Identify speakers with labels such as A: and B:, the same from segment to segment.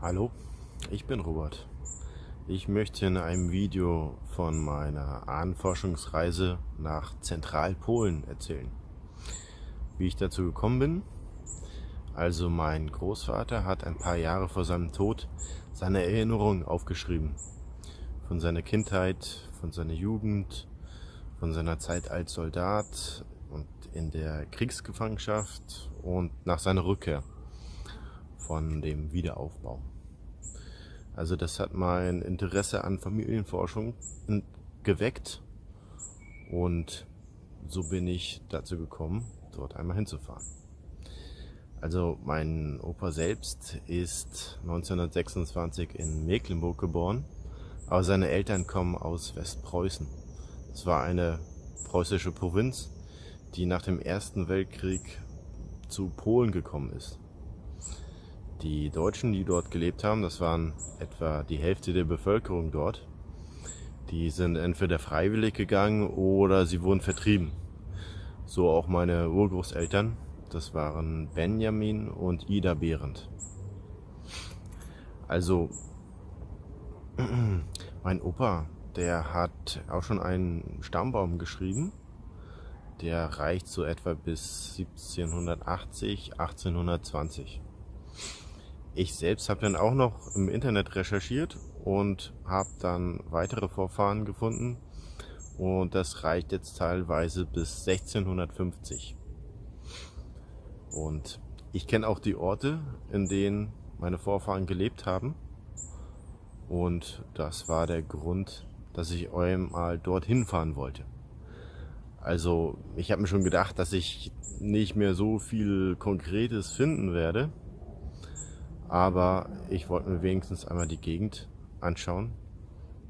A: Hallo, ich bin Robert. Ich möchte in einem Video von meiner Ahnenforschungsreise nach Zentralpolen erzählen. Wie ich dazu gekommen bin? Also mein Großvater hat ein paar Jahre vor seinem Tod seine Erinnerungen aufgeschrieben. Von seiner Kindheit, von seiner Jugend, von seiner Zeit als Soldat und in der Kriegsgefangenschaft und nach seiner Rückkehr von dem Wiederaufbau. Also das hat mein Interesse an Familienforschung geweckt und so bin ich dazu gekommen, dort einmal hinzufahren. Also mein Opa selbst ist 1926 in Mecklenburg geboren, aber seine Eltern kommen aus Westpreußen. Es war eine preußische Provinz, die nach dem Ersten Weltkrieg zu Polen gekommen ist. Die Deutschen, die dort gelebt haben, das waren etwa die Hälfte der Bevölkerung dort, die sind entweder freiwillig gegangen oder sie wurden vertrieben. So auch meine Urgroßeltern, das waren Benjamin und Ida Behrendt. Also, mein Opa, der hat auch schon einen Stammbaum geschrieben. Der reicht so etwa bis 1780, 1820. Ich selbst habe dann auch noch im Internet recherchiert und habe dann weitere Vorfahren gefunden und das reicht jetzt teilweise bis 1650. Und ich kenne auch die Orte, in denen meine Vorfahren gelebt haben und das war der Grund, dass ich einmal dorthin fahren wollte. Also ich habe mir schon gedacht, dass ich nicht mehr so viel Konkretes finden werde, aber ich wollte mir wenigstens einmal die Gegend anschauen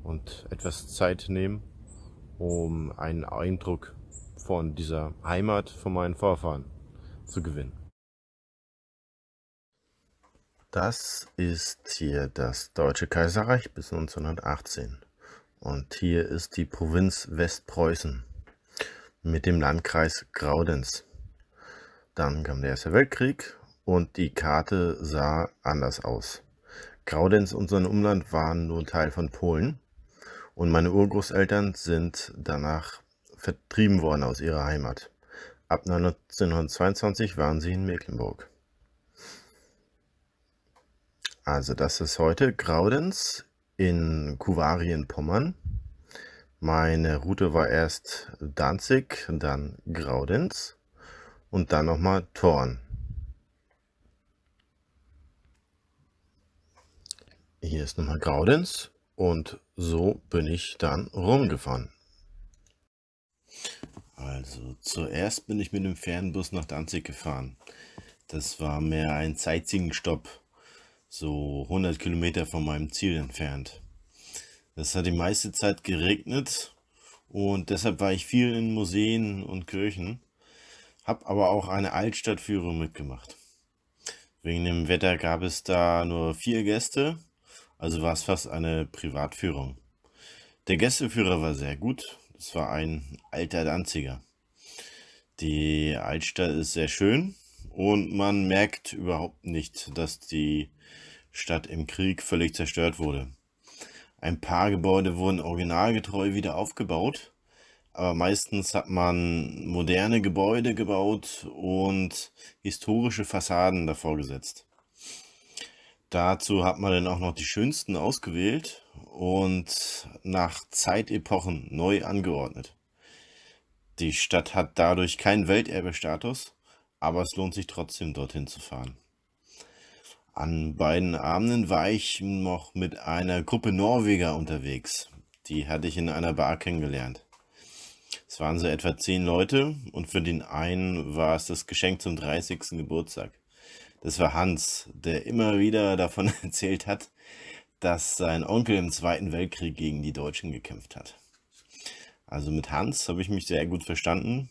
A: und etwas Zeit nehmen, um einen Eindruck von dieser Heimat von meinen Vorfahren zu gewinnen. Das ist hier das Deutsche Kaiserreich bis 1918 und hier ist die Provinz Westpreußen mit dem Landkreis Graudenz. Dann kam der Erste Weltkrieg und die Karte sah anders aus. Graudenz und sein Umland waren nur Teil von Polen und meine Urgroßeltern sind danach vertrieben worden aus ihrer Heimat. Ab 1922 waren sie in Mecklenburg. Also das ist heute Graudenz in Kuvarien-Pommern. Meine Route war erst Danzig, dann Graudenz und dann nochmal Thorn. Hier ist nochmal Graudenz und so bin ich dann rumgefahren. Also zuerst bin ich mit dem Fernbus nach Danzig gefahren. Das war mehr ein Sightseeing-Stopp, so 100 Kilometer von meinem Ziel entfernt. Es hat die meiste Zeit geregnet und deshalb war ich viel in Museen und Kirchen, habe aber auch eine Altstadtführung mitgemacht. Wegen dem Wetter gab es da nur vier Gäste also war es fast eine Privatführung. Der Gästeführer war sehr gut. Das war ein alter Danziger. Die Altstadt ist sehr schön und man merkt überhaupt nicht, dass die Stadt im Krieg völlig zerstört wurde. Ein paar Gebäude wurden originalgetreu wieder aufgebaut, aber meistens hat man moderne Gebäude gebaut und historische Fassaden davor gesetzt. Dazu hat man dann auch noch die schönsten ausgewählt und nach Zeitepochen neu angeordnet. Die Stadt hat dadurch keinen Welterbestatus, aber es lohnt sich trotzdem dorthin zu fahren. An beiden Abenden war ich noch mit einer Gruppe Norweger unterwegs. Die hatte ich in einer Bar kennengelernt. Es waren so etwa zehn Leute und für den einen war es das Geschenk zum 30. Geburtstag. Das war Hans, der immer wieder davon erzählt hat, dass sein Onkel im Zweiten Weltkrieg gegen die Deutschen gekämpft hat. Also mit Hans habe ich mich sehr gut verstanden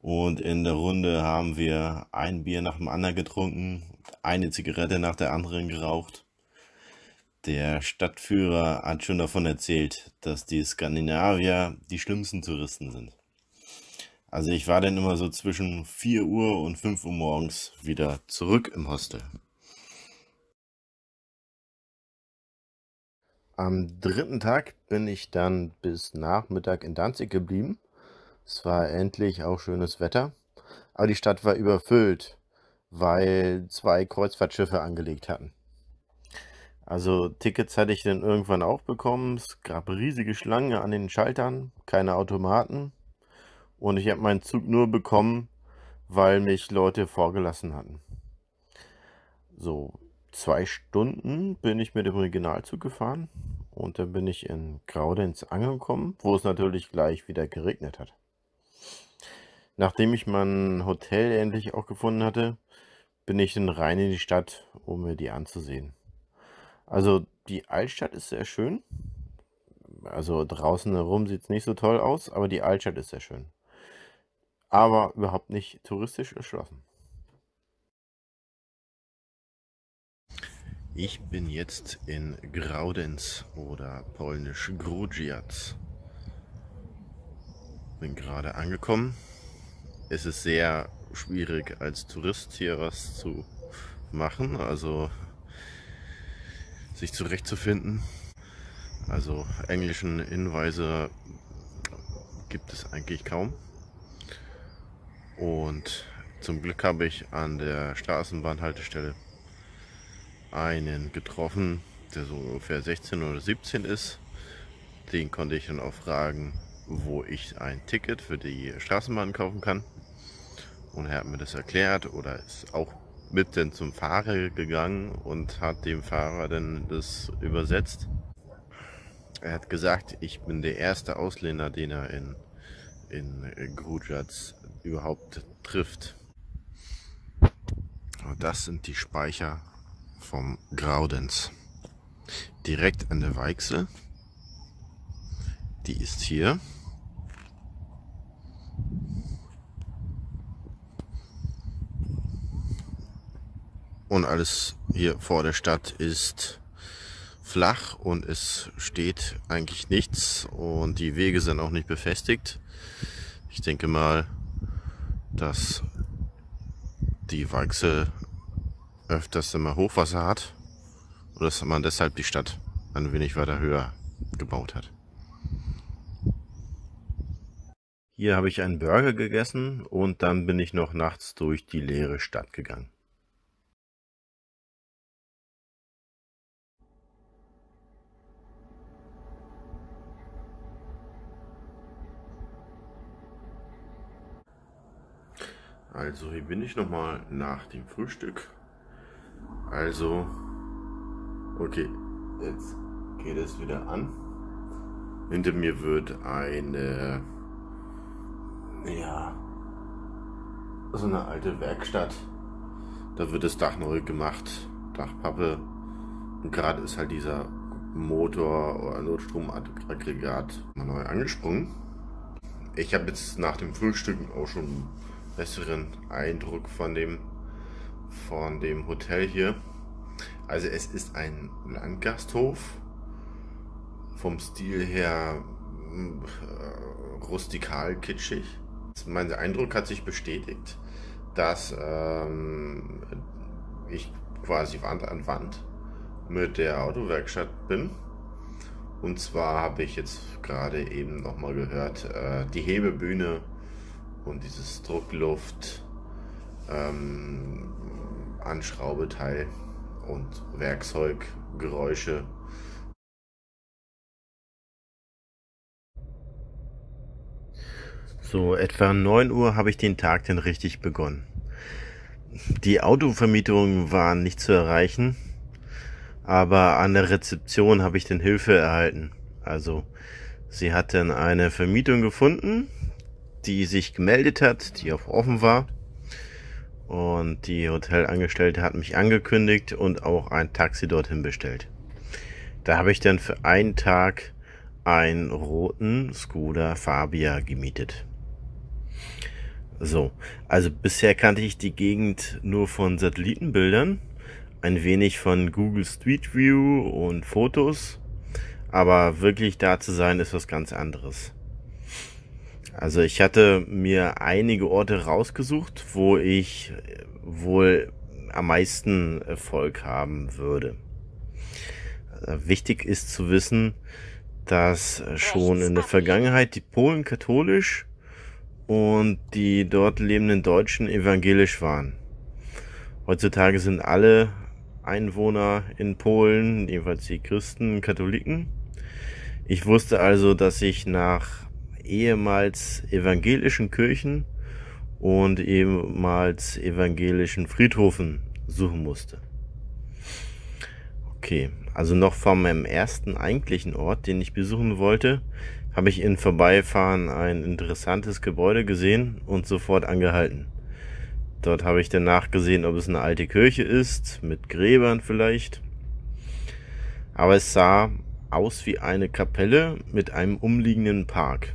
A: und in der Runde haben wir ein Bier nach dem anderen getrunken, eine Zigarette nach der anderen geraucht. Der Stadtführer hat schon davon erzählt, dass die Skandinavier die schlimmsten Touristen sind. Also ich war dann immer so zwischen 4 Uhr und 5 Uhr morgens wieder zurück im Hostel. Am dritten Tag bin ich dann bis Nachmittag in Danzig geblieben. Es war endlich auch schönes Wetter, aber die Stadt war überfüllt, weil zwei Kreuzfahrtschiffe angelegt hatten. Also Tickets hatte ich dann irgendwann auch bekommen. Es gab riesige Schlangen an den Schaltern, keine Automaten. Und ich habe meinen Zug nur bekommen, weil mich Leute vorgelassen hatten. So, zwei Stunden bin ich mit dem Regionalzug gefahren und dann bin ich in Graudenz angekommen, wo es natürlich gleich wieder geregnet hat. Nachdem ich mein Hotel endlich auch gefunden hatte, bin ich dann rein in die Stadt, um mir die anzusehen. Also die Altstadt ist sehr schön. Also draußen herum sieht es nicht so toll aus, aber die Altstadt ist sehr schön. Aber überhaupt nicht touristisch erschlossen. Ich bin jetzt in Graudenz oder polnisch Grudziac. Bin gerade angekommen. Es ist sehr schwierig als Tourist hier was zu machen, also sich zurechtzufinden. Also englischen Hinweise gibt es eigentlich kaum. Und zum Glück habe ich an der Straßenbahnhaltestelle einen getroffen, der so ungefähr 16 oder 17 ist. Den konnte ich dann auch fragen, wo ich ein Ticket für die Straßenbahn kaufen kann. Und er hat mir das erklärt oder ist auch mit denn zum Fahrer gegangen und hat dem Fahrer dann das übersetzt. Er hat gesagt, ich bin der erste Ausländer, den er in, in Grujac überhaupt trifft. Das sind die Speicher vom Graudenz. Direkt an der Weichsel. Die ist hier. Und alles hier vor der Stadt ist flach und es steht eigentlich nichts und die Wege sind auch nicht befestigt. Ich denke mal, dass die Weichsel öfters immer Hochwasser hat und dass man deshalb die Stadt ein wenig weiter höher gebaut hat. Hier habe ich einen Burger gegessen und dann bin ich noch nachts durch die leere Stadt gegangen. Also hier bin ich nochmal nach dem Frühstück also, okay, jetzt geht es wieder an. Hinter mir wird eine, ja, so eine alte Werkstatt. Da wird das Dach neu gemacht, Dachpappe. Und gerade ist halt dieser Motor oder Notstromaggregat mal neu angesprungen. Ich habe jetzt nach dem Frühstücken auch schon besseren Eindruck von dem von dem Hotel hier. Also es ist ein Landgasthof. Vom Stil her äh, rustikal kitschig. Mein Eindruck hat sich bestätigt, dass ähm, ich quasi Wand an Wand mit der Autowerkstatt bin. Und zwar habe ich jetzt gerade eben nochmal gehört, äh, die Hebebühne und dieses Druckluft ähm, Anschraubeteil und Werkzeug, Geräusche. So etwa 9 Uhr habe ich den Tag dann richtig begonnen. Die Autovermietungen waren nicht zu erreichen, aber an der Rezeption habe ich dann Hilfe erhalten. Also sie hat dann eine Vermietung gefunden, die sich gemeldet hat, die auch offen war. Und die Hotelangestellte hat mich angekündigt und auch ein Taxi dorthin bestellt. Da habe ich dann für einen Tag einen roten Skoda Fabia gemietet. So, also bisher kannte ich die Gegend nur von Satellitenbildern, ein wenig von Google Street View und Fotos, aber wirklich da zu sein ist was ganz anderes. Also ich hatte mir einige Orte rausgesucht, wo ich wohl am meisten Erfolg haben würde. wichtig ist zu wissen, dass schon in der Vergangenheit die Polen katholisch und die dort lebenden Deutschen evangelisch waren. Heutzutage sind alle Einwohner in Polen, jedenfalls die Christen, Katholiken. Ich wusste also, dass ich nach ehemals evangelischen Kirchen und ehemals evangelischen Friedhofen suchen musste. Okay, also noch von meinem ersten eigentlichen Ort, den ich besuchen wollte, habe ich in Vorbeifahren ein interessantes Gebäude gesehen und sofort angehalten. Dort habe ich danach gesehen, ob es eine alte Kirche ist, mit Gräbern vielleicht. Aber es sah aus wie eine Kapelle mit einem umliegenden Park.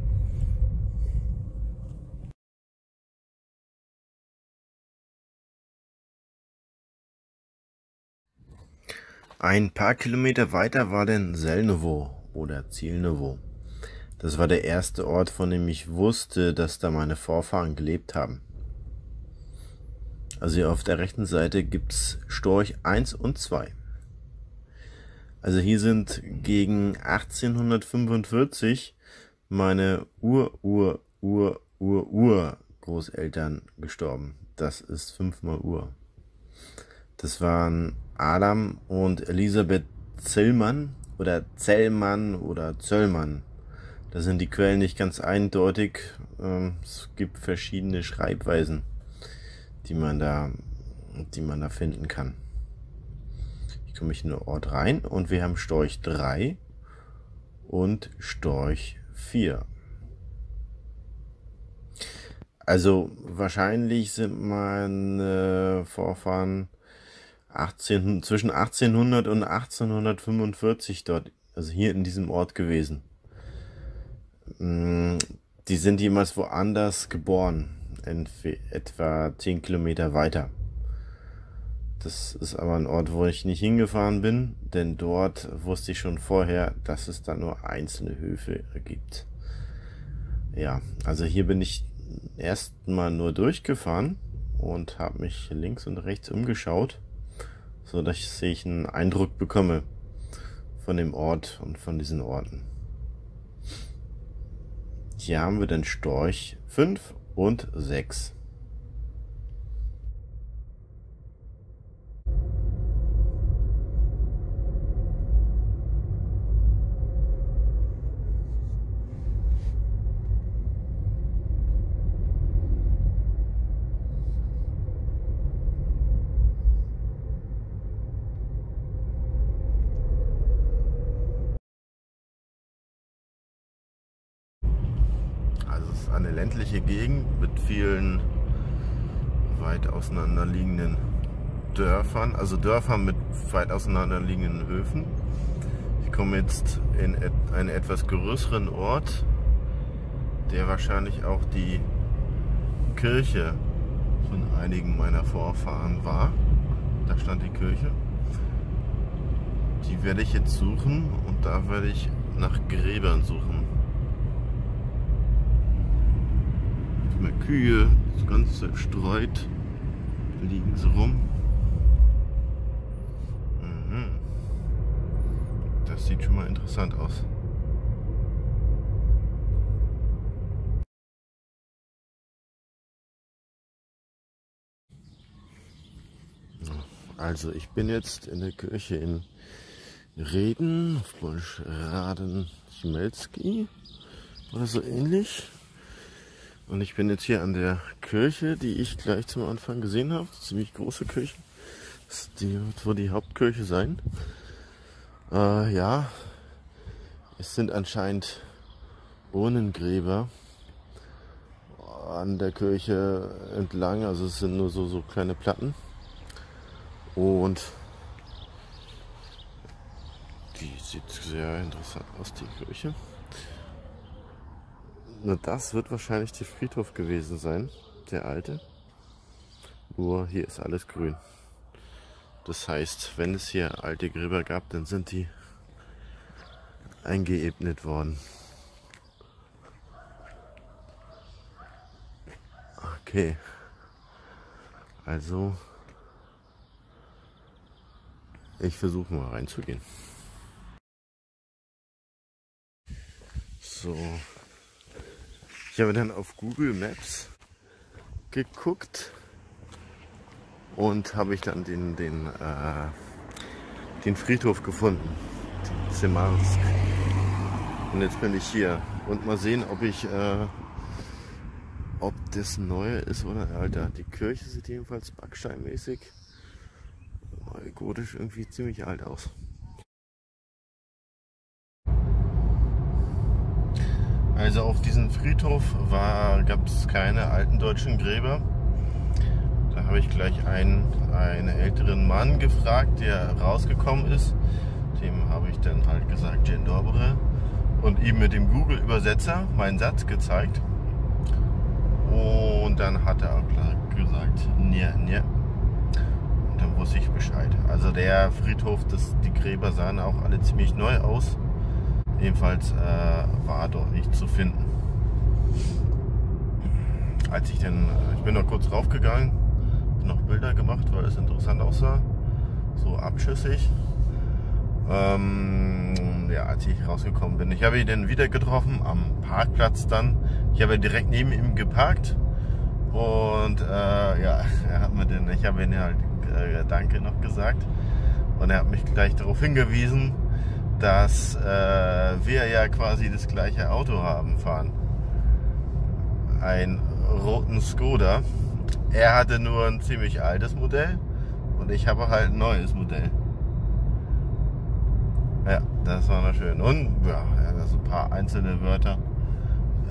A: Ein paar Kilometer weiter war dann Selnovo oder Zielnovo. Das war der erste Ort, von dem ich wusste, dass da meine Vorfahren gelebt haben. Also hier auf der rechten Seite gibt es Storch 1 und 2. Also hier sind gegen 1845 meine Ur-Ur-Ur-Ur-Ur Großeltern gestorben. Das ist fünfmal Ur. Das waren Adam und Elisabeth Zillmann oder Zellmann oder Zöllmann. Da sind die Quellen nicht ganz eindeutig. Ähm, es gibt verschiedene Schreibweisen, die man da, die man da finden kann. Ich komme ich in den Ort rein und wir haben Storch 3 und Storch 4. Also wahrscheinlich sind meine Vorfahren 18, zwischen 1800 und 1845 dort, also hier in diesem Ort gewesen. Mm, die sind jemals woanders geboren, etwa 10 Kilometer weiter. Das ist aber ein Ort, wo ich nicht hingefahren bin, denn dort wusste ich schon vorher, dass es da nur einzelne Höfe gibt. Ja, also hier bin ich erstmal nur durchgefahren und habe mich links und rechts umgeschaut so dass ich einen Eindruck bekomme von dem Ort und von diesen Orten. Hier haben wir den Storch 5 und 6. eine ländliche Gegend mit vielen weit auseinanderliegenden Dörfern, also Dörfern mit weit auseinanderliegenden Höfen. Ich komme jetzt in einen etwas größeren Ort, der wahrscheinlich auch die Kirche von einigen meiner Vorfahren war. Da stand die Kirche. Die werde ich jetzt suchen und da werde ich nach Gräbern suchen. Mehr Kühe, das Ganze streut, liegen sie rum. Mhm. Das sieht schon mal interessant aus. Also ich bin jetzt in der Kirche in Reden, auf Polnisch Raden Schmelski oder so ähnlich. Und ich bin jetzt hier an der Kirche, die ich gleich zum Anfang gesehen habe. Ziemlich große Kirche. Die, wird wohl die Hauptkirche sein. Äh, ja, es sind anscheinend Urnengräber an der Kirche entlang. Also es sind nur so, so kleine Platten. Und die sieht sehr interessant aus, die Kirche. Na, das wird wahrscheinlich der Friedhof gewesen sein, der alte. Nur hier ist alles grün. Das heißt, wenn es hier alte Gräber gab, dann sind die eingeebnet worden. Okay. Also, ich versuche mal reinzugehen. So. Ich habe dann auf Google Maps geguckt und habe ich dann den, den, äh, den Friedhof gefunden. Zemansk. Und jetzt bin ich hier. Und mal sehen, ob ich, äh, ob das neue ist oder alter. Die Kirche sieht jedenfalls backsteinmäßig, gotisch irgendwie ziemlich alt aus. Also auf diesem Friedhof gab es keine alten deutschen Gräber. Da habe ich gleich einen, einen älteren Mann gefragt, der rausgekommen ist. Dem habe ich dann halt gesagt, Jen Dobre. Und ihm mit dem Google-Übersetzer meinen Satz gezeigt. Und dann hat er auch gesagt, ne, ne. Und dann wusste ich Bescheid. Also der Friedhof, das, die Gräber sahen auch alle ziemlich neu aus. Jedenfalls äh, war dort nicht zu finden. Als ich dann, äh, ich bin noch kurz raufgegangen, noch Bilder gemacht, weil es interessant aussah, so abschüssig. Ähm, ja, als ich rausgekommen bin. Ich habe ihn dann wieder getroffen am Parkplatz dann. Ich habe direkt neben ihm geparkt und äh, ja, er hat mir den, ich habe ihm halt äh, Danke noch gesagt und er hat mich gleich darauf hingewiesen, dass äh, wir ja quasi das gleiche Auto haben fahren. Ein roten Skoda. Er hatte nur ein ziemlich altes Modell und ich habe halt ein neues Modell. Ja, das war noch schön. Und ja, so ein paar einzelne Wörter.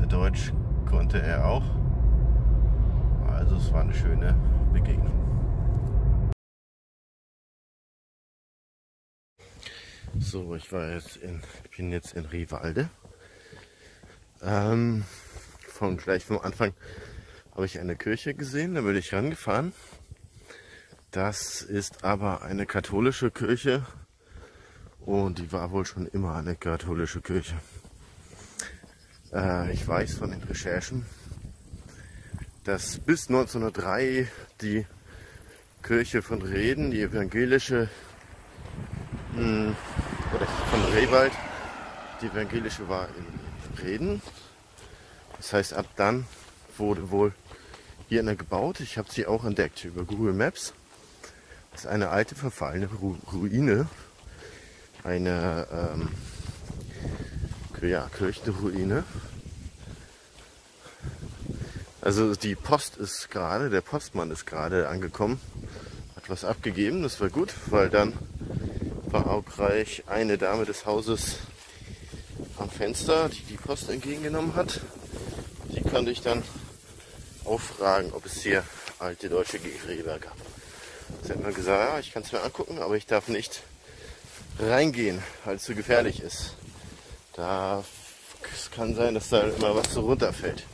A: Deutsch konnte er auch. Also es war eine schöne Begegnung. So, ich war jetzt in, bin jetzt in Rivalde. Ähm, von gleich vom Anfang habe ich eine Kirche gesehen, da bin ich rangefahren. Das ist aber eine katholische Kirche und die war wohl schon immer eine katholische Kirche. Äh, ich weiß von den Recherchen, dass bis 1903 die Kirche von Reden, die evangelische oder von Rehwald. Die evangelische war in Reden. Das heißt, ab dann wurde wohl hier eine gebaut. Ich habe sie auch entdeckt über Google Maps. Das ist eine alte verfallene Ru Ruine. Eine ähm, ja, Kirchenruine. Also die Post ist gerade, der Postmann ist gerade angekommen, hat was abgegeben, das war gut, weil dann war auch gleich eine Dame des Hauses am Fenster, die die Post entgegengenommen hat. Die konnte ich dann auffragen, ob es hier alte deutsche Gräber gab. Sie hat mir gesagt, ja, ich kann es mir angucken, aber ich darf nicht reingehen, weil es zu gefährlich ist. Da es kann sein, dass da immer was so runterfällt.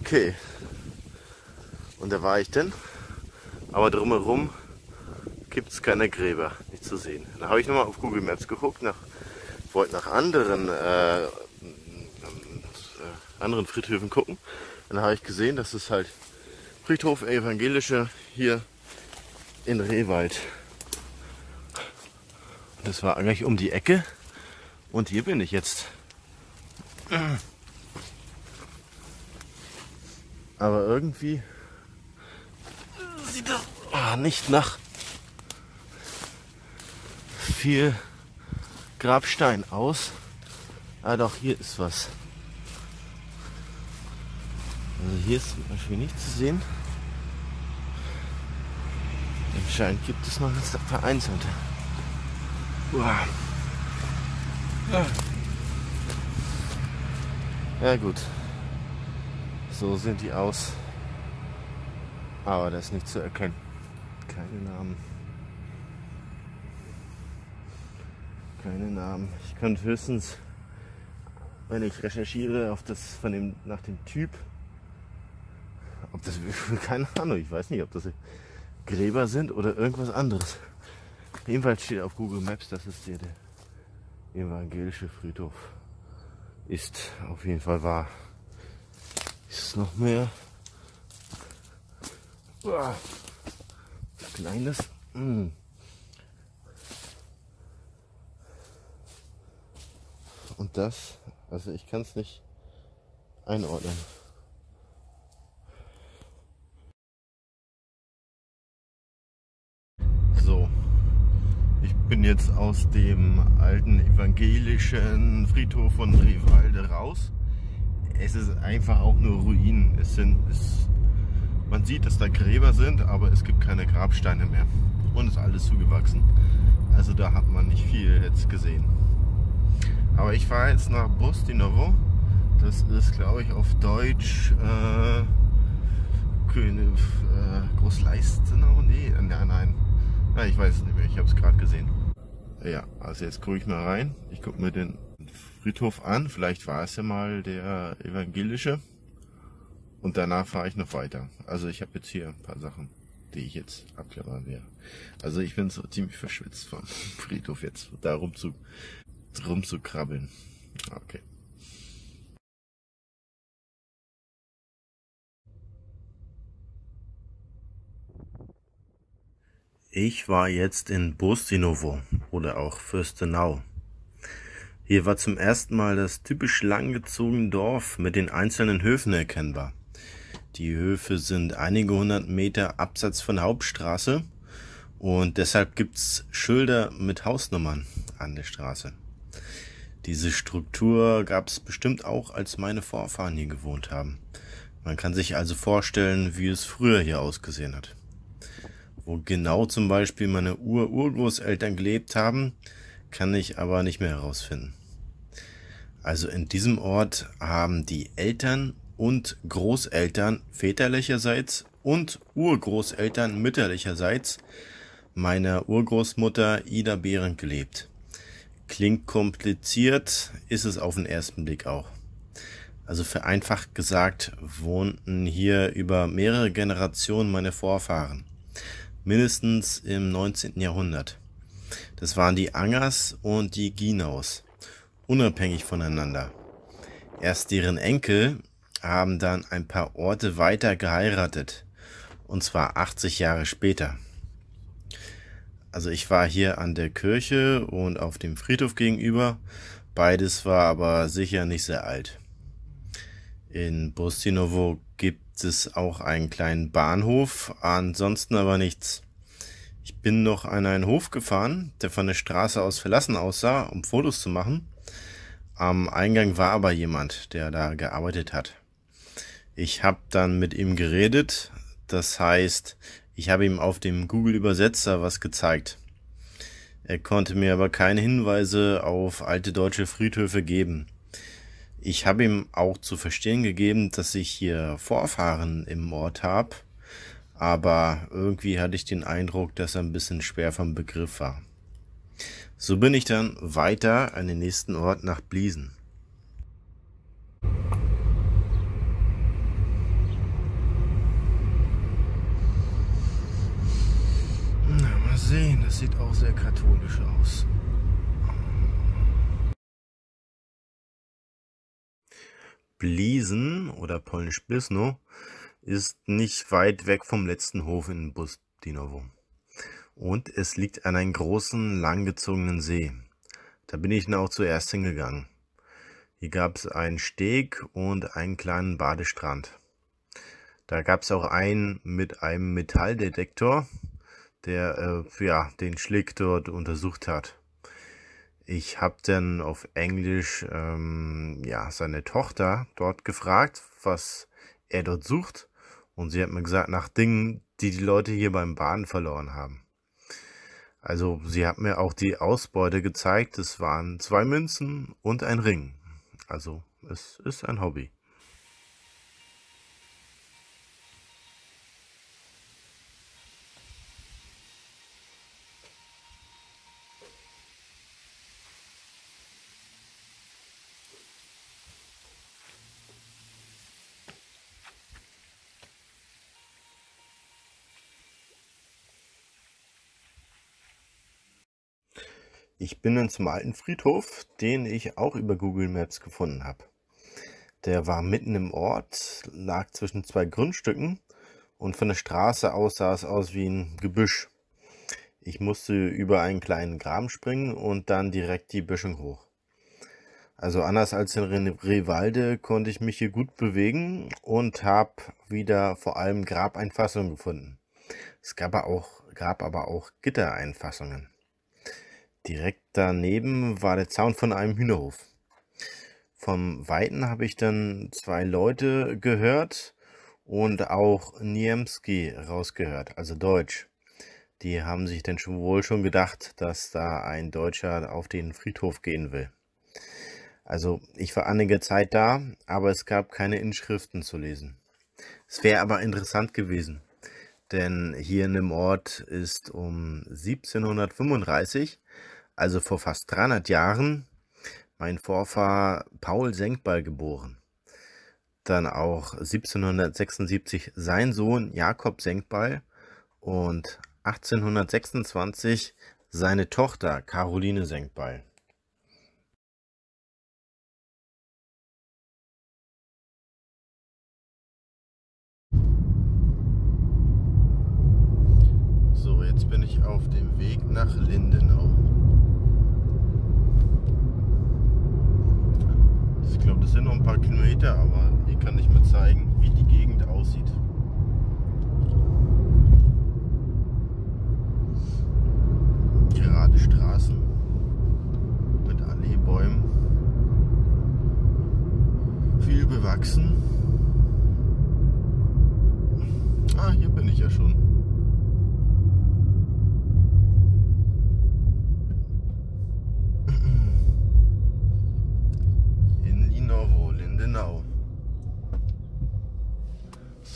A: Okay. Und da war ich denn. Aber drumherum gibt es keine Gräber zu sehen. Dann habe ich nochmal auf Google Maps geguckt, nach, wollte nach anderen, äh, äh, anderen Friedhöfen gucken. Dann habe ich gesehen, dass es halt Friedhof Evangelische hier in Rehwald. Das war eigentlich um die Ecke und hier bin ich jetzt. Aber irgendwie sieht das oh, nicht nach viel Grabstein aus. Ah doch, hier ist was. Also hier ist zum Beispiel nichts zu sehen. Anscheinend gibt es noch eine vereinzelte. Ja gut. So sind die aus. Aber das ist nicht zu erkennen. Keine Namen. Keine Namen. Ich könnte höchstens, wenn ich recherchiere, auf das von dem, nach dem Typ ob das, keine Ahnung, ich weiß nicht, ob das Gräber sind oder irgendwas anderes. Jedenfalls steht auf Google Maps, dass es der, evangelische Friedhof ist. Auf jeden Fall wahr. Ist noch mehr? Uah. Kleines. Mm. Und das, also ich kann es nicht einordnen. So, ich bin jetzt aus dem alten evangelischen Friedhof von Rewalde raus. Es ist einfach auch nur Ruinen. Es sind, es, man sieht, dass da Gräber sind, aber es gibt keine Grabsteine mehr. Und ist alles zugewachsen. Also da hat man nicht viel jetzt gesehen. Aber ich fahre jetzt nach Bostinovo. Das ist, glaube ich, auf Deutsch äh, König, äh, Großleistenau? Nee, nein, nein. Ja, ich weiß es nicht mehr, ich habe es gerade gesehen. Ja, also jetzt gucke ich mal rein. Ich gucke mir den Friedhof an. Vielleicht war es ja mal der evangelische. Und danach fahre ich noch weiter. Also ich habe jetzt hier ein paar Sachen, die ich jetzt abklappern werde. Also ich bin so ziemlich verschwitzt vom Friedhof jetzt, da rum zu, rum zu krabbeln. Okay. Ich war jetzt in Bostinovo oder auch Fürstenau. Hier war zum ersten Mal das typisch langgezogene Dorf mit den einzelnen Höfen erkennbar. Die Höfe sind einige hundert Meter abseits von der Hauptstraße und deshalb gibt's Schilder mit Hausnummern an der Straße. Diese Struktur gab's bestimmt auch, als meine Vorfahren hier gewohnt haben. Man kann sich also vorstellen, wie es früher hier ausgesehen hat. Wo genau zum Beispiel meine Ur-Urgroßeltern gelebt haben, kann ich aber nicht mehr herausfinden. Also in diesem Ort haben die Eltern und Großeltern väterlicherseits und Urgroßeltern mütterlicherseits meiner Urgroßmutter Ida Behrendt gelebt. Klingt kompliziert, ist es auf den ersten Blick auch. Also vereinfacht gesagt wohnten hier über mehrere Generationen meine Vorfahren. Mindestens im 19. Jahrhundert. Das waren die Angers und die Ginaus. Unabhängig voneinander. Erst deren Enkel haben dann ein paar Orte weiter geheiratet. Und zwar 80 Jahre später. Also ich war hier an der Kirche und auf dem Friedhof gegenüber. Beides war aber sicher nicht sehr alt. In Bostinovo gibt es auch einen kleinen Bahnhof, ansonsten aber nichts. Ich bin noch an einen Hof gefahren, der von der Straße aus verlassen aussah, um Fotos zu machen. Am Eingang war aber jemand, der da gearbeitet hat. Ich habe dann mit ihm geredet. Das heißt, ich habe ihm auf dem Google Übersetzer was gezeigt. Er konnte mir aber keine Hinweise auf alte deutsche Friedhöfe geben. Ich habe ihm auch zu verstehen gegeben, dass ich hier Vorfahren im Ort habe, aber irgendwie hatte ich den Eindruck, dass er ein bisschen schwer vom Begriff war. So bin ich dann weiter an den nächsten Ort nach Bliesen. Sehen, das sieht auch sehr katholisch aus. Bliesen oder polnisch Bisno ist nicht weit weg vom letzten Hof in Bustinowo. Und es liegt an einem großen, langgezogenen See. Da bin ich dann auch zuerst hingegangen. Hier gab es einen Steg und einen kleinen Badestrand. Da gab es auch einen mit einem Metalldetektor, der äh, ja, den Schlick dort untersucht hat. Ich habe dann auf Englisch ähm, ja, seine Tochter dort gefragt, was er dort sucht. Und sie hat mir gesagt, nach Dingen, die die Leute hier beim Baden verloren haben. Also sie hat mir auch die Ausbeute gezeigt. Es waren zwei Münzen und ein Ring. Also es ist ein Hobby. Ich bin dann zum alten Friedhof, den ich auch über Google Maps gefunden habe. Der war mitten im Ort, lag zwischen zwei Grundstücken und von der Straße aus sah es aus wie ein Gebüsch. Ich musste über einen kleinen Graben springen und dann direkt die Böschung hoch. Also anders als in Rewalde konnte ich mich hier gut bewegen und habe wieder vor allem Grabeinfassungen gefunden. Es gab aber auch, gab aber auch Gittereinfassungen. Direkt daneben war der Zaun von einem Hühnerhof. Vom Weiten habe ich dann zwei Leute gehört und auch Niemski rausgehört, also Deutsch. Die haben sich denn schon wohl schon gedacht, dass da ein Deutscher auf den Friedhof gehen will. Also ich war einige Zeit da, aber es gab keine Inschriften zu lesen. Es wäre aber interessant gewesen, denn hier in dem Ort ist um 1735, also vor fast 300 Jahren, mein Vorfahr Paul Senkball geboren. Dann auch 1776 sein Sohn Jakob Senkball und 1826 seine Tochter Caroline Senkball. So, jetzt bin ich auf dem Weg nach Lindenau. Ich glaube, das sind noch ein paar Kilometer, aber hier kann ich mir zeigen, wie die Gegend aussieht. Gerade Straßen mit Alleebäumen. Viel bewachsen. Ah, hier bin ich ja schon.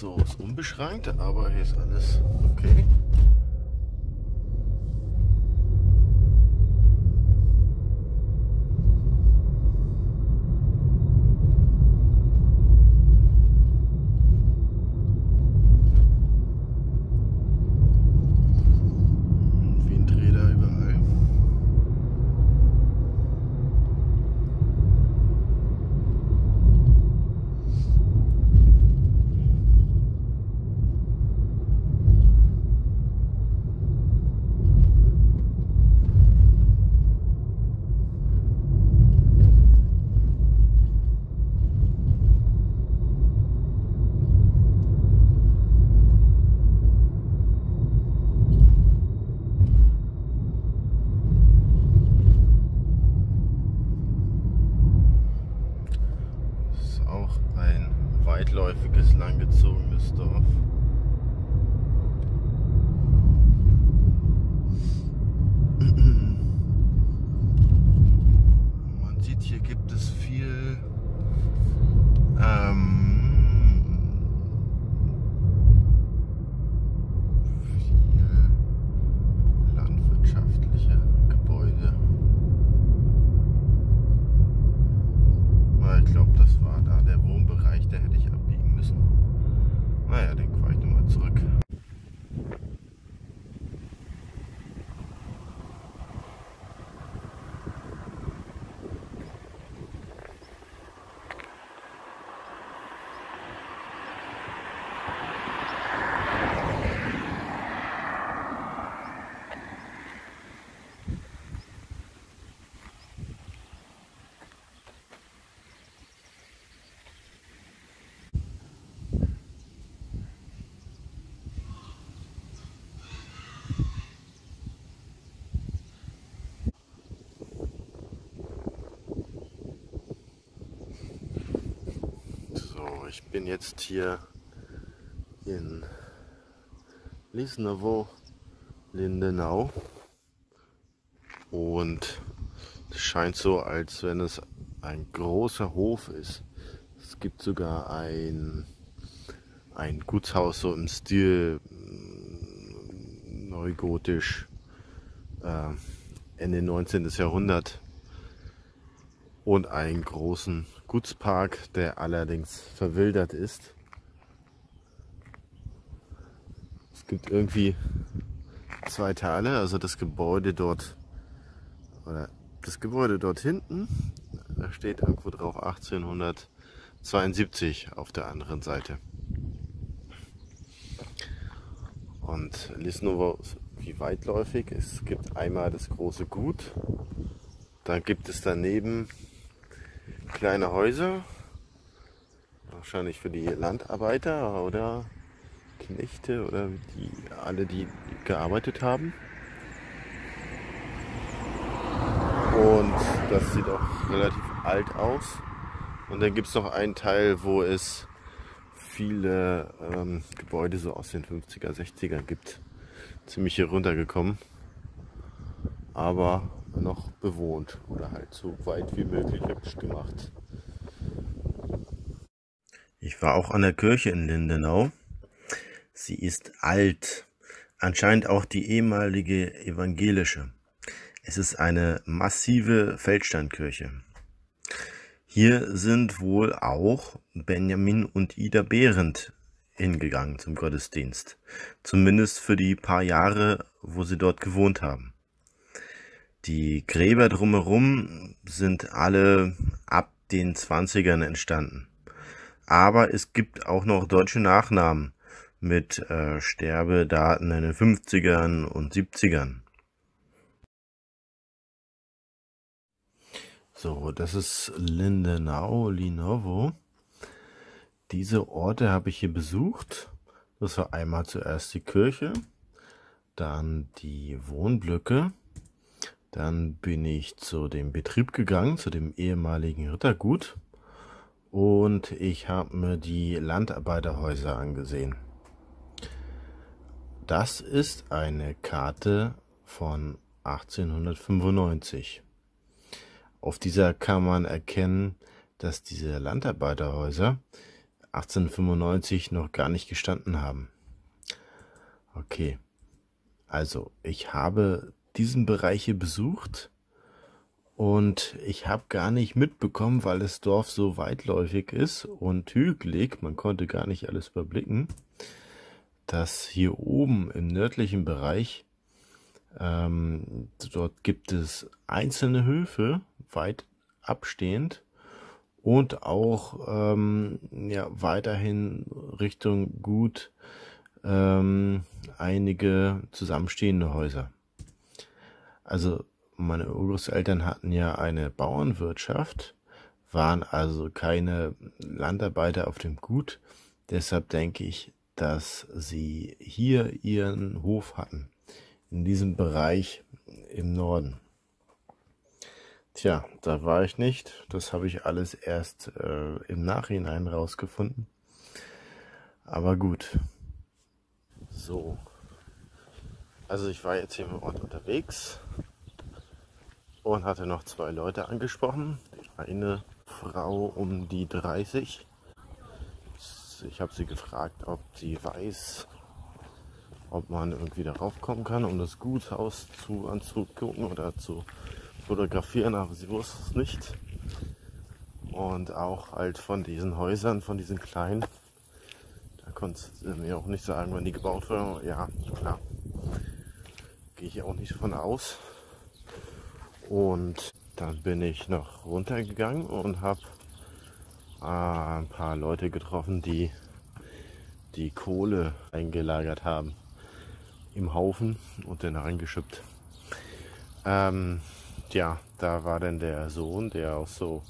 A: So, ist unbeschränkt, aber hier ist alles okay. Weitläufiges, langgezogenes Dorf. Man sieht, hier gibt es viel ähm, ich bin jetzt hier in Lisnowo, Lindenau und es scheint so, als wenn es ein großer Hof ist. Es gibt sogar ein, ein Gutshaus so im Stil mm, neugotisch äh, Ende 19. Jahrhundert und einen großen Gutspark, der allerdings verwildert ist. Es gibt irgendwie zwei Teile, also das Gebäude dort oder das Gebäude dort hinten, da steht irgendwo drauf 1872 auf der anderen Seite. Und Lisnovo, wie weitläufig, es gibt einmal das große Gut, dann gibt es daneben kleine Häuser, wahrscheinlich für die Landarbeiter oder Knechte oder die alle, die gearbeitet haben. Und das sieht auch relativ alt aus. Und dann gibt es noch einen Teil, wo es viele ähm, Gebäude so aus den 50er, 60er gibt. Ziemlich hier runtergekommen. Aber noch bewohnt oder halt so weit wie möglich hübsch gemacht. Ich war auch an der Kirche in Lindenau. Sie ist alt, anscheinend auch die ehemalige evangelische. Es ist eine massive Feldsteinkirche. Hier sind wohl auch Benjamin und Ida Behrendt hingegangen zum Gottesdienst. Zumindest für die paar Jahre, wo sie dort gewohnt haben. Die Gräber drumherum sind alle ab den 20ern entstanden. Aber es gibt auch noch deutsche Nachnamen mit äh, Sterbedaten in den 50ern und 70ern. So, das ist Lindenau, Linovo. Diese Orte habe ich hier besucht. Das war einmal zuerst die Kirche, dann die Wohnblöcke, dann bin ich zu dem Betrieb gegangen, zu dem ehemaligen Rittergut und ich habe mir die Landarbeiterhäuser angesehen. Das ist eine Karte von 1895. Auf dieser kann man erkennen, dass diese Landarbeiterhäuser 1895 noch gar nicht gestanden haben. Okay, also ich habe diesen Bereich hier besucht und ich habe gar nicht mitbekommen, weil das Dorf so weitläufig ist und hügelig, man konnte gar nicht alles überblicken, dass hier oben im nördlichen Bereich ähm, dort gibt es einzelne Höfe, weit abstehend und auch ähm, ja, weiterhin Richtung Gut ähm, einige zusammenstehende Häuser. Also meine Urgroßeltern hatten ja eine Bauernwirtschaft, waren also keine Landarbeiter auf dem Gut. Deshalb denke ich, dass sie hier ihren Hof hatten in diesem Bereich im Norden. Tja, da war ich nicht. Das habe ich alles erst äh, im Nachhinein rausgefunden. Aber gut. So. Also ich war jetzt hier im Ort unterwegs und hatte noch zwei Leute angesprochen. Eine Frau um die 30. Ich habe sie gefragt, ob sie weiß, ob man irgendwie darauf kommen kann, um das Gutshaus zu anzugucken oder zu fotografieren, aber sie wusste es nicht. Und auch halt von diesen Häusern, von diesen kleinen, da konnte sie mir auch nicht sagen, wann die gebaut wurden. Ja, klar. Gehe ich auch nicht von aus. Und dann bin ich noch runtergegangen und habe äh, ein paar Leute getroffen, die die Kohle eingelagert haben im Haufen und dann reingeschippt. Ähm, ja, da war dann der Sohn, der auch so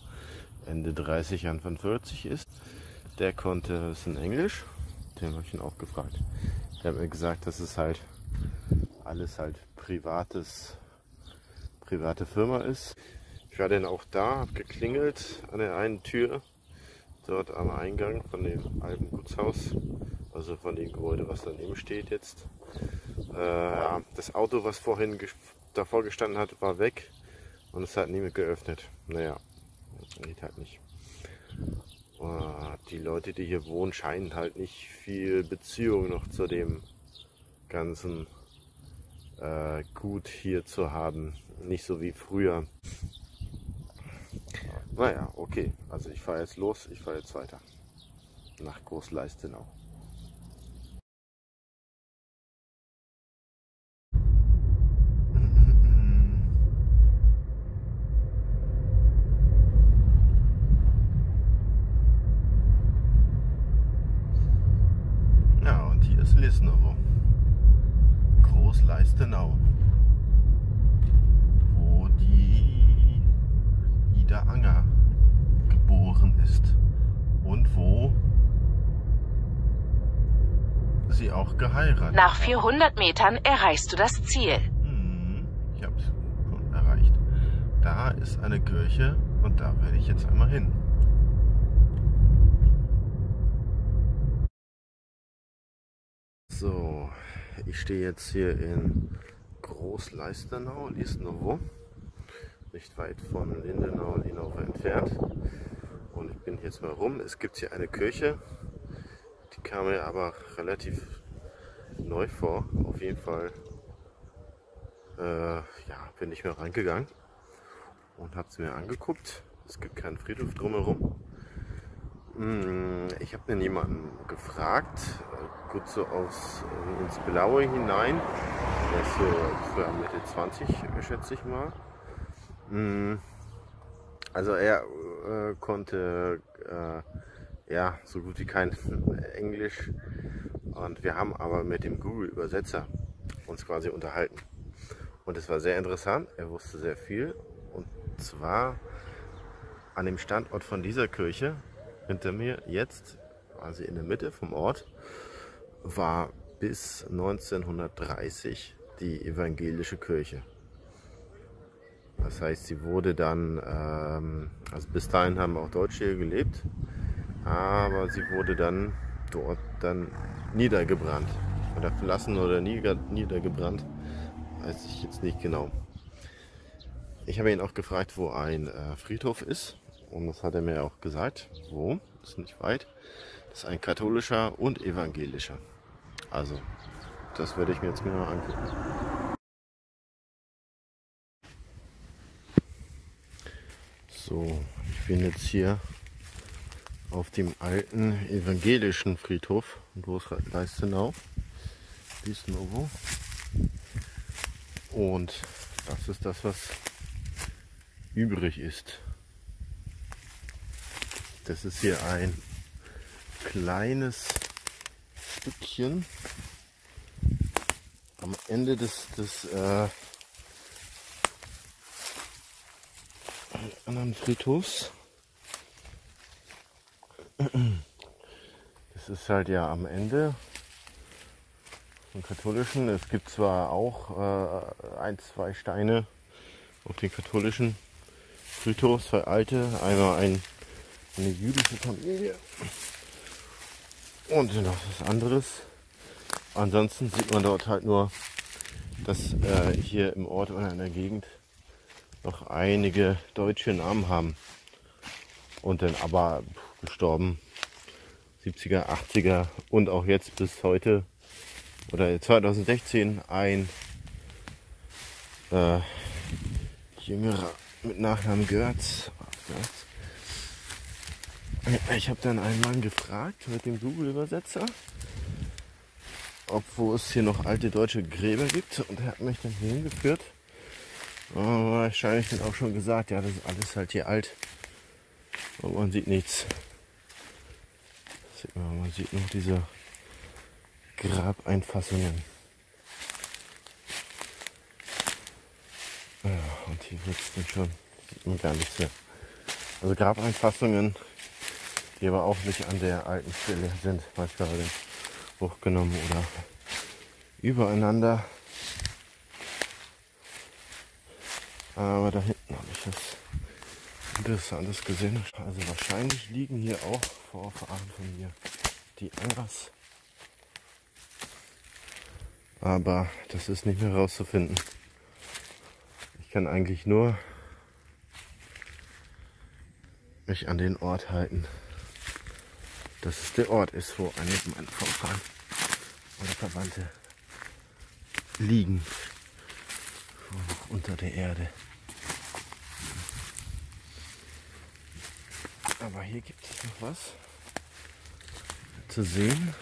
A: Ende 30, Anfang 40 ist. Der konnte es in Englisch. Den habe ich ihn auch gefragt. Er hat mir gesagt, dass es halt alles halt privates, private Firma ist. Ich war dann auch da, habe geklingelt an der einen Tür, dort am Eingang von dem alten Gutshaus, also von dem Gebäude, was daneben steht jetzt. Äh, das Auto, was vorhin davor gestanden hat, war weg und es hat niemand geöffnet. Naja, geht halt nicht. Uh, die Leute, die hier wohnen, scheinen halt nicht viel Beziehung noch zu dem ganzen äh, Gut hier zu haben. Nicht so wie früher. Naja, okay. Also ich fahre jetzt los, ich fahre jetzt weiter. Nach Großleistenau. Ja, und hier ist Lisnowo.
B: Nach 400 Metern erreichst du das Ziel.
A: hm, Ich habe es schon erreicht. Da ist eine Kirche und da werde ich jetzt einmal hin. So, ich stehe jetzt hier in Großleisternau, Liesnowo, nicht weit von Lindenau Linau entfernt. Und ich bin jetzt mal rum. Es gibt hier eine Kirche, die kam mir aber relativ neu vor. Auf jeden Fall äh, ja, bin ich mehr reingegangen und habe sie mir angeguckt. Es gibt keinen Friedhof drumherum. Hm, Ich habe dann jemanden gefragt, äh, gut so aus, äh, ins Blaue hinein. Der ist so für Mitte 20, schätze ich mal. Hm, Also er äh, konnte äh, ja so gut wie kein Englisch und wir haben aber mit dem Google-Übersetzer uns quasi unterhalten. Und es war sehr interessant, er wusste sehr viel und zwar an dem Standort von dieser Kirche hinter mir jetzt, quasi in der Mitte vom Ort, war bis 1930 die evangelische Kirche. Das heißt, sie wurde dann, ähm, also bis dahin haben auch Deutsche hier gelebt, aber sie wurde dann dort dann niedergebrannt. Oder verlassen oder nieder, niedergebrannt, weiß ich jetzt nicht genau. Ich habe ihn auch gefragt, wo ein äh, Friedhof ist. Und das hat er mir auch gesagt. Wo? Ist nicht weit. Das ist ein katholischer und evangelischer. Also, das werde ich mir jetzt genau angucken. So, ich bin jetzt hier auf dem alten evangelischen Friedhof in Großleistenau, Wiesnowo. Und das ist das, was übrig ist. Das ist hier ein kleines Stückchen am Ende des, des äh, anderen Friedhofs. Das ist halt ja am Ende vom katholischen. Es gibt zwar auch äh, ein, zwei Steine auf den katholischen Friedhof, zwei alte, einmal ein, eine jüdische Familie und noch was anderes. Ansonsten sieht man dort halt nur, dass äh, hier im Ort oder in der Gegend noch einige deutsche Namen haben. Und dann aber gestorben 70er, 80er und auch jetzt bis heute oder 2016 ein äh, jüngerer mit Nachnamen Görz. Ich habe dann einen Mann gefragt mit dem Google-Übersetzer, ob wo es hier noch alte deutsche Gräber gibt und er hat mich dann hier hingeführt. Wahrscheinlich dann auch schon gesagt, ja, das ist alles halt hier alt. Und man sieht nichts. Man, man sieht noch diese Grabeinfassungen. Ja, und hier wird es dann schon, sieht man gar nichts mehr. Also Grabeinfassungen, die aber auch nicht an der alten Stelle sind, manchmal hochgenommen oder übereinander. Aber da hinten habe ich was Interessantes gesehen. Also wahrscheinlich liegen hier auch Vorfahren von mir die Angers. Aber das ist nicht mehr rauszufinden. Ich kann eigentlich nur mich an den Ort halten, dass es der Ort ist, wo einige meiner Vorfahren oder Verwandte liegen unter der Erde. Aber hier gibt es noch was zu sehen.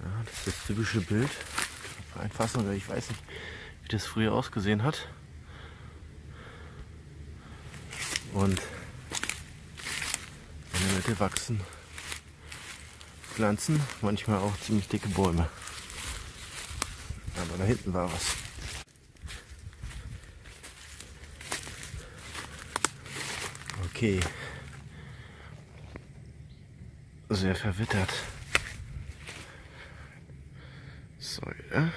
A: Ja, das ist das typische Bild. Einfassung, ich weiß nicht, wie das früher ausgesehen hat. Und in der Mitte wachsen Pflanzen, manchmal auch ziemlich dicke Bäume. Aber da hinten war was. Okay. Sehr verwittert. Säule.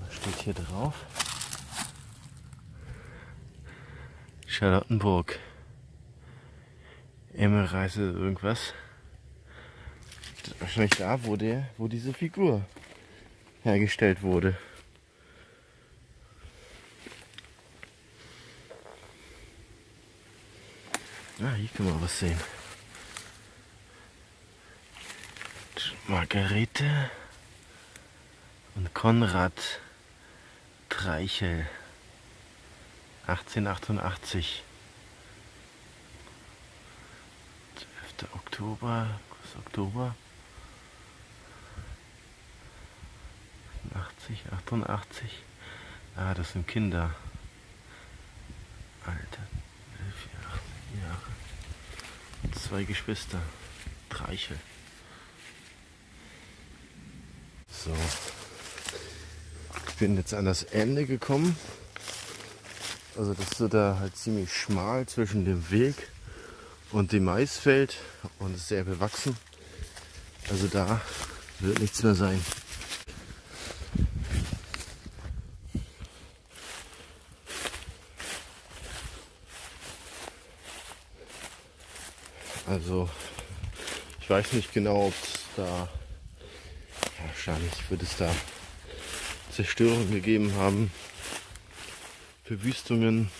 A: Was steht hier drauf? Charlottenburg. Emmelreise irgendwas. Wahrscheinlich da, wo der, wo diese Figur hergestellt wurde. Ah, hier können wir was sehen. Margarete und Konrad Treichel 1888 12. Oktober Oktober 80 88 ah das sind Kinder Alter Jahre zwei Geschwister Treichel So. Ich bin jetzt an das Ende gekommen. Also das ist da halt ziemlich schmal zwischen dem Weg und dem Maisfeld und ist sehr bewachsen. Also da wird nichts mehr sein. Also ich weiß nicht genau, ob es da wahrscheinlich wird es da Zerstörung gegeben haben, Verwüstungen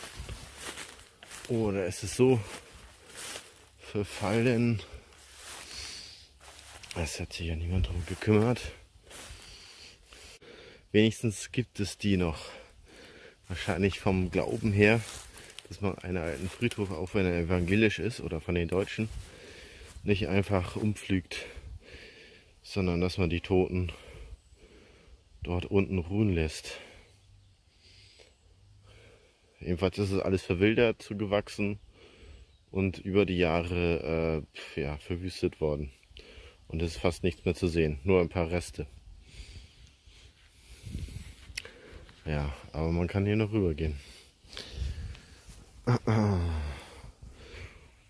A: oder ist es so verfallen. Es hat sich ja niemand darum gekümmert. Wenigstens gibt es die noch. Wahrscheinlich vom Glauben her, dass man einen alten Friedhof, auch wenn er evangelisch ist oder von den Deutschen, nicht einfach umpflügt sondern dass man die Toten dort unten ruhen lässt. Jedenfalls ist es alles verwildert, zugewachsen und über die Jahre äh, ja, verwüstet worden. Und es ist fast nichts mehr zu sehen, nur ein paar Reste. Ja, aber man kann hier noch rübergehen.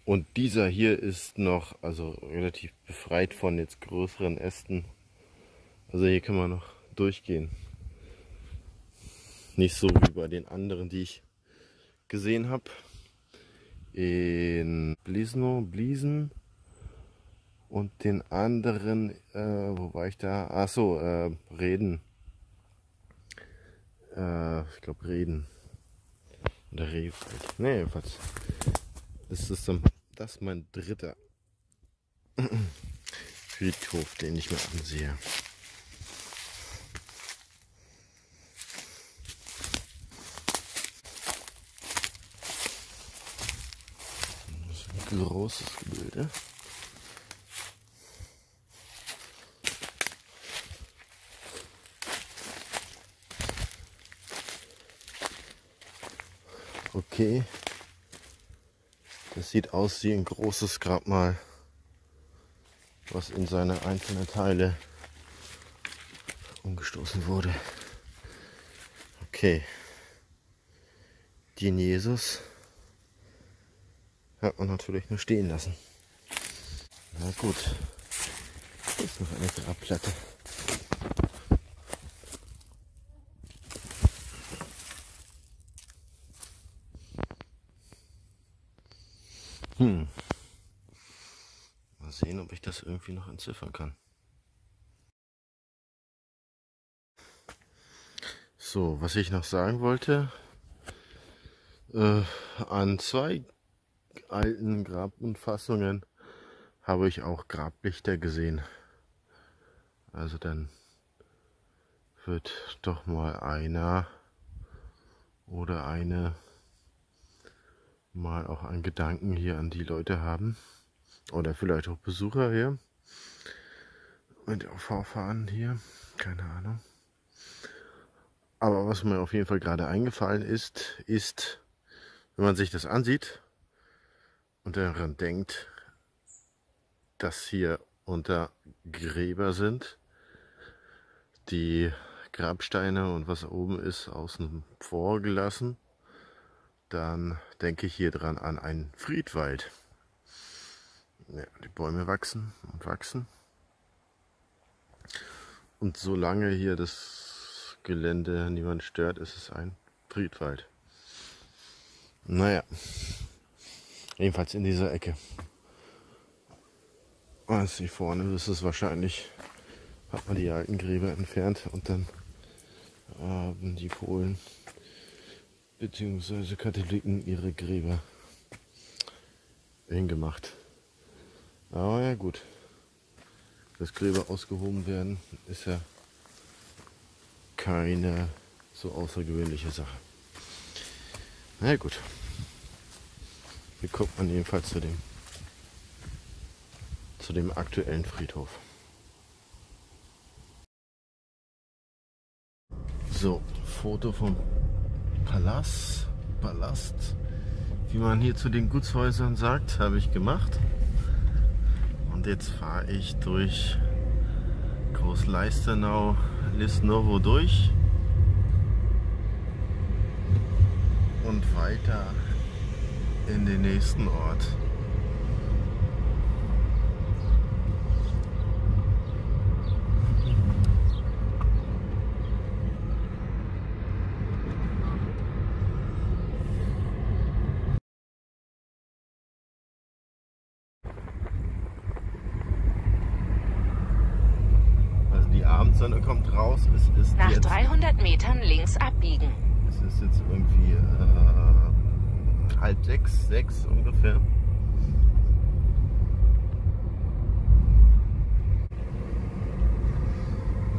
A: Und dieser hier ist noch also relativ befreit von jetzt größeren Ästen. Also hier kann man noch durchgehen. Nicht so wie bei den anderen, die ich gesehen habe. In Blisno, Bliesen und den anderen, äh, wo war ich da? Ach so, äh, Reden. Äh, ich glaube Reden. Oder Rehfeld. Nee, jedenfalls. Das ist dann das ist mein dritter Friedhof, den ich mir ansehe. Großes Gebilde. Okay. Das sieht aus wie ein großes Grabmal, was in seine einzelnen Teile umgestoßen wurde. Okay. Den Jesus hat man natürlich nur stehen lassen. Na gut. Hier ist noch eine Grabplatte. Hm. Mal sehen, ob ich das irgendwie noch entziffern kann. So, was ich noch sagen wollte, äh, an zwei alten Grabumfassungen habe ich auch Grablichter gesehen. Also dann wird doch mal einer oder eine mal auch einen Gedanken hier an die Leute haben. Oder vielleicht auch Besucher hier. Und auch Vorfahren hier. Keine Ahnung. Aber was mir auf jeden Fall gerade eingefallen ist, ist, wenn man sich das ansieht und daran denkt, das hier unter Gräber sind, die Grabsteine und was oben ist außen vor gelassen, dann denke ich hier dran an einen Friedwald. Ja, die Bäume wachsen und wachsen. Und solange hier das Gelände niemand stört, ist es ein Friedwald. Naja, jedenfalls in dieser Ecke. Also hier vorne ist es wahrscheinlich, hat man die alten Gräber entfernt und dann haben die Polen bzw. Katholiken ihre Gräber hingemacht. Aber ja gut, dass Gräber ausgehoben werden, ist ja keine so außergewöhnliche Sache. Na gut, hier kommt man jedenfalls zu dem zu dem aktuellen Friedhof. So, Foto vom Palast, Palast, wie man hier zu den Gutshäusern sagt, habe ich gemacht. Und jetzt fahre ich durch Großleistenau, Lisnovo durch und weiter in den nächsten Ort. Sonne kommt raus. Es ist
B: Nach
A: jetzt,
B: 300 Metern links abbiegen.
A: Es ist jetzt irgendwie äh, halb sechs, sechs ungefähr.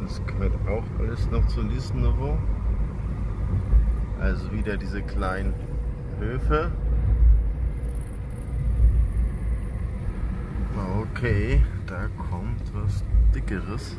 A: Das gehört auch alles noch zu Lisnovo. Also wieder diese kleinen Höfe. Okay, da kommt was Dickeres.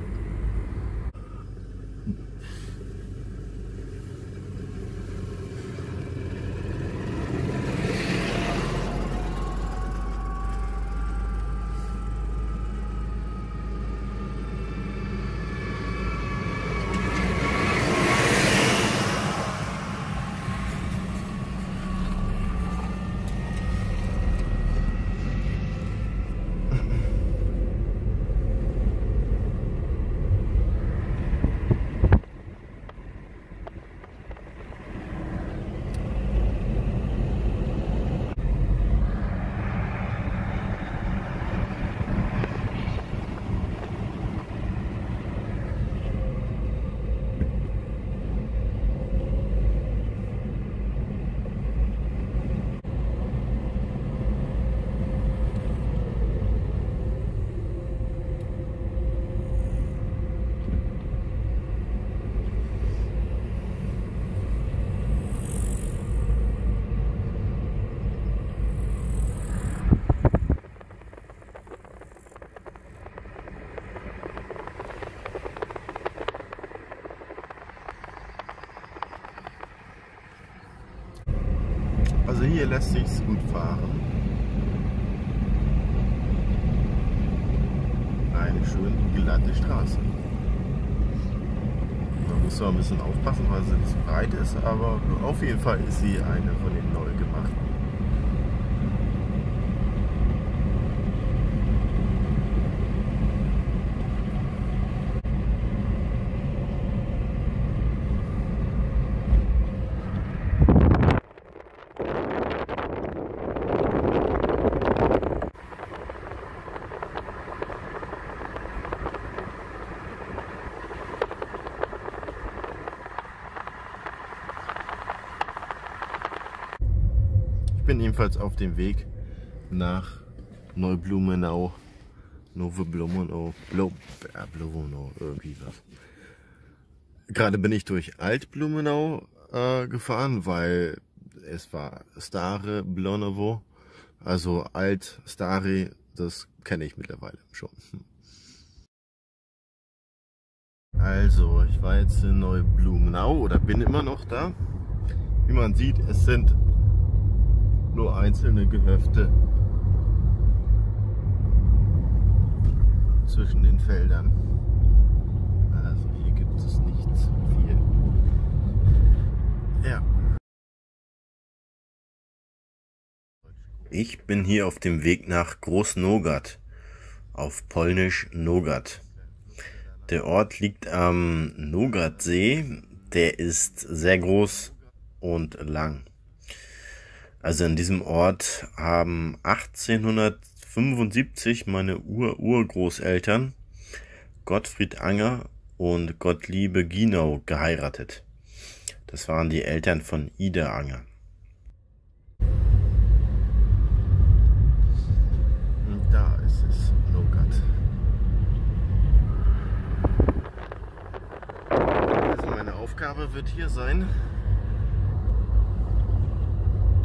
A: Hier lässt sich gut fahren. Eine schön glatte Straße. Man muss zwar ein bisschen aufpassen, weil sie nicht breit ist, aber auf jeden Fall ist sie eine von den neu gemachten. Ebenfalls auf dem Weg nach Neublumenau. Nove Blumenau. Blu Blumenau, irgendwie was. Gerade bin ich durch Altblumenau äh, gefahren, weil es war Stare Blonovo. Also Alt, Stare, das kenne ich mittlerweile schon. Also, ich war jetzt in Neublumenau oder bin immer noch da. Wie man sieht, es sind nur einzelne Gehöfte. zwischen den Feldern. Also hier gibt es nicht viel. Ja. Ich bin hier auf dem Weg nach Groß-Nogat, auf Polnisch Nogat. Der Ort liegt am Nogatsee, der ist sehr groß und lang. Also in diesem Ort haben 1875 meine Ur-Urgroßeltern Gottfried Anger und Gottliebe Ginau geheiratet. Das waren die Eltern von Ida Anger. Und da ist es, Nogat. Also meine Aufgabe wird hier sein,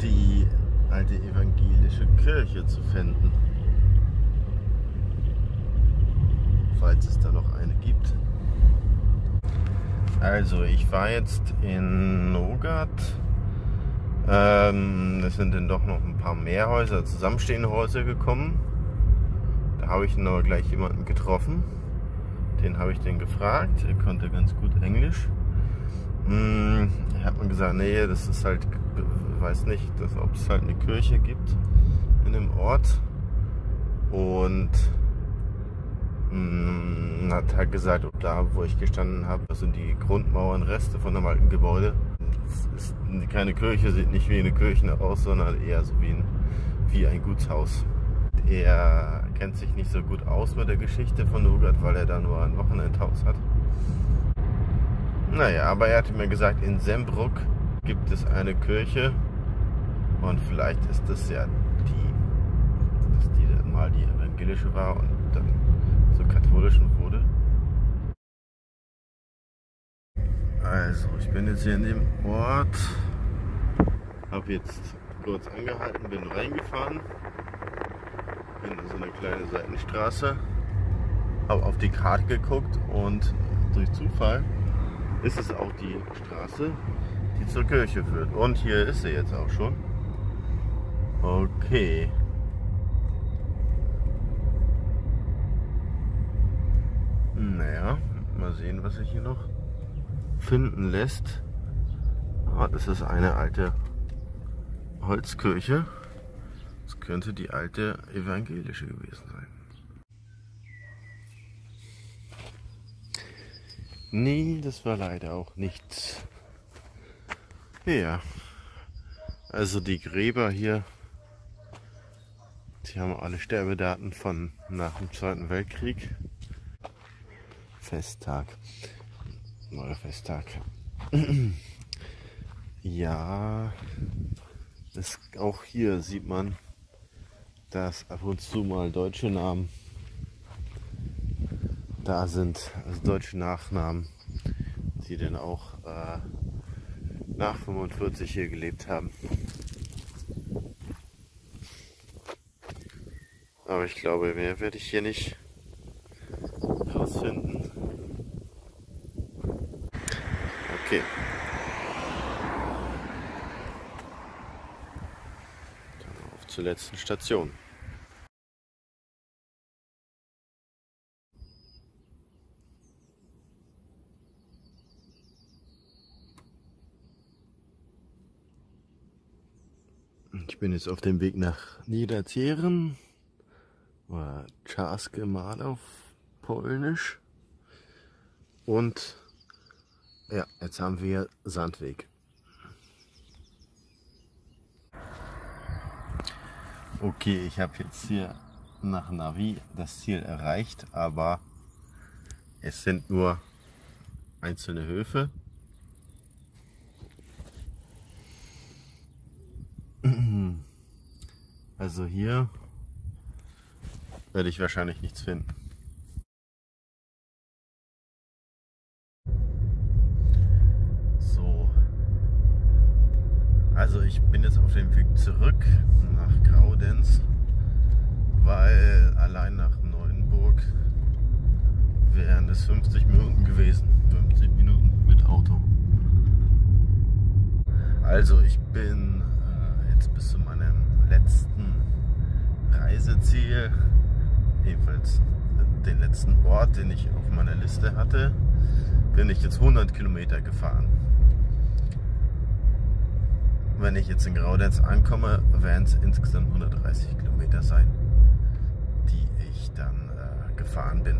A: die alte evangelische Kirche zu finden. Falls es da noch eine gibt. Also, ich war jetzt in Nogat. Ähm, es sind dann doch noch ein paar mehr Häuser, zusammenstehende Häuser gekommen. Da habe ich noch gleich jemanden getroffen. Den habe ich den gefragt. Er konnte ganz gut Englisch. Hm, er hat mir gesagt, nee, das ist halt weiß nicht, ob es halt eine Kirche gibt in dem Ort. Und mh, mm, hat halt gesagt, da, wo ich gestanden habe, das sind die Grundmauern, Reste von einem alten Gebäude. Es ist keine Kirche, sieht nicht wie eine Kirche aus, sondern eher so wie ein, wie ein Gutshaus. Er kennt sich nicht so gut aus mit der Geschichte von Nugat, weil er da nur ein Wochenendhaus hat. Naja, aber er hatte mir gesagt, in Sembruck gibt es eine Kirche, und vielleicht ist das ja die, dass die dann mal die evangelische war und dann zur katholischen wurde. Also, ich bin jetzt hier in dem Ort, habe jetzt kurz angehalten, bin reingefahren, bin in so eine kleine Seitenstraße, habe auf die Karte geguckt und durch Zufall ist es auch die Straße, die zur Kirche führt. Und hier ist sie jetzt auch schon. Okay. Naja, mal sehen, was sich hier noch finden lässt. Ah, das ist eine alte Holzkirche. Das könnte die alte evangelische gewesen sein. Nee, das war leider auch nichts. Ja, also die Gräber hier die haben alle Sterbedaten von nach dem Zweiten Weltkrieg. Festtag. Neuer Festtag. ja, das, auch hier sieht man, dass ab und zu mal deutsche Namen da sind, also deutsche Nachnamen, die dann auch äh, nach 45 hier gelebt haben. Aber ich glaube, mehr werde ich hier nicht rausfinden. Okay. Auf zur letzten Station. Ich bin jetzt auf dem Weg nach Niederzehren oder Czaske mal auf Polnisch. Und ja, jetzt haben wir Sandweg. Okay, ich habe jetzt hier nach Navi das Ziel erreicht, aber es sind nur einzelne Höfe. Also hier werde ich wahrscheinlich nichts finden. So. Also ich bin jetzt auf dem Weg zurück nach Graudenz, weil allein nach Neuenburg wären es 50 Minuten gewesen. 50 Minuten mit Auto. Also ich bin jetzt bis zu meinem letzten Reiseziel jedenfalls den letzten Ort, den ich auf meiner Liste hatte, bin ich jetzt 100 Kilometer gefahren. Wenn ich jetzt in Graudenz ankomme, werden es insgesamt 130 Kilometer sein, die ich dann äh, gefahren bin.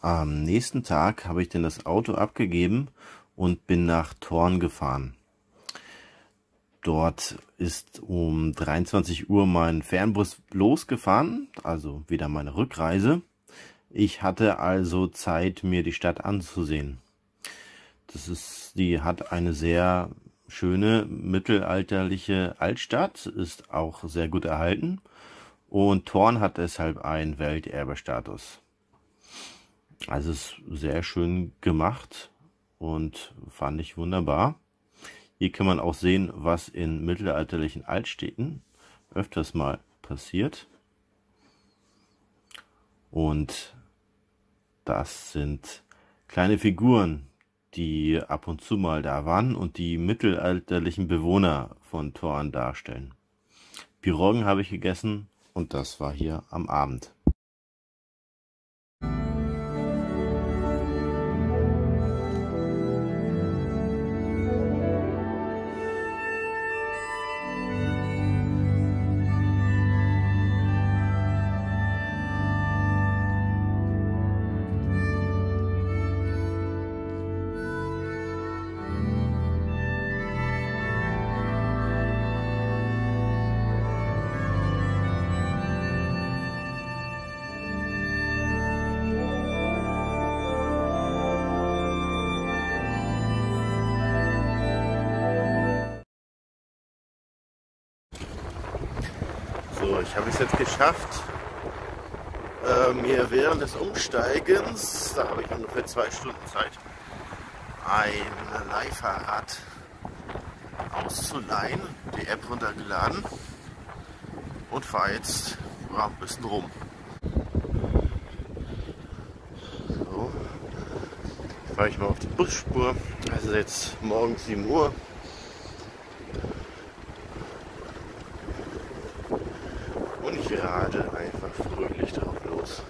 A: Am nächsten Tag habe ich dann das Auto abgegeben und bin nach Thorn gefahren. Dort ist um 23 Uhr mein Fernbus losgefahren, also wieder meine Rückreise. Ich hatte also Zeit, mir die Stadt anzusehen. Das ist, die hat eine sehr schöne mittelalterliche Altstadt, ist auch sehr gut erhalten und Thorn hat deshalb einen Welterbestatus. Also es ist sehr schön gemacht und fand ich wunderbar. Hier kann man auch sehen, was in mittelalterlichen Altstädten öfters mal passiert. Und das sind kleine Figuren, die ab und zu mal da waren und die mittelalterlichen Bewohner von Toren darstellen. Piroggen habe ich gegessen und das war hier am Abend. Umsteigens, da habe ich ungefähr zwei Stunden Zeit, ein Leihfahrrad auszuleihen, die App runtergeladen und fahre jetzt ein bisschen rum. So, fahre ich mal auf die Busspur, also jetzt morgen 7 Uhr. gerade einfach fröhlich drauf los.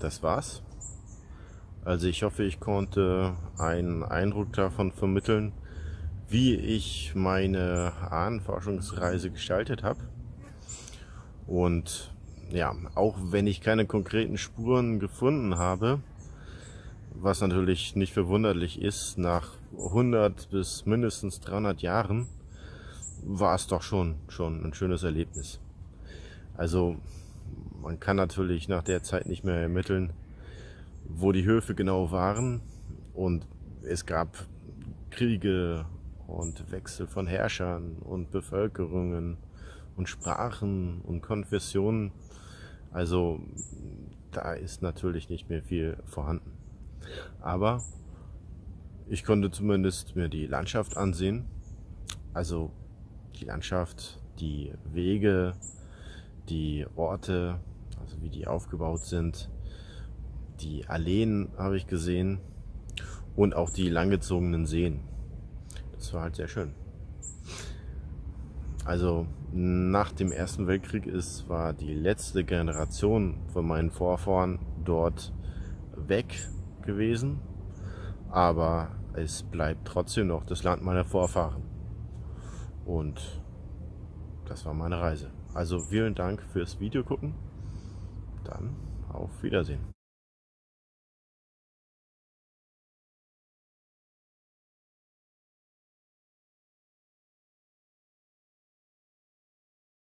A: Das war's. Also ich hoffe, ich konnte einen Eindruck davon vermitteln, wie ich meine Ahnenforschungsreise gestaltet habe. Und ja, auch wenn ich keine konkreten Spuren gefunden habe, was natürlich nicht verwunderlich ist, nach 100 bis mindestens 300 Jahren war es doch schon, schon ein schönes Erlebnis. Also man kann natürlich nach der Zeit nicht mehr ermitteln, wo die Höfe genau waren und es gab Kriege und Wechsel von Herrschern und Bevölkerungen und Sprachen und Konfessionen. Also da ist natürlich nicht mehr viel vorhanden. Aber ich konnte zumindest mir die Landschaft ansehen. Also die Landschaft, die Wege, die Orte, wie die aufgebaut sind. Die Alleen habe ich gesehen und auch die langgezogenen Seen. Das war halt sehr schön. Also nach dem Ersten Weltkrieg ist, war die letzte Generation von meinen Vorfahren dort weg gewesen, aber es bleibt trotzdem noch das Land meiner Vorfahren. Und das war meine Reise. Also vielen Dank fürs Video gucken. Dann auf Wiedersehen.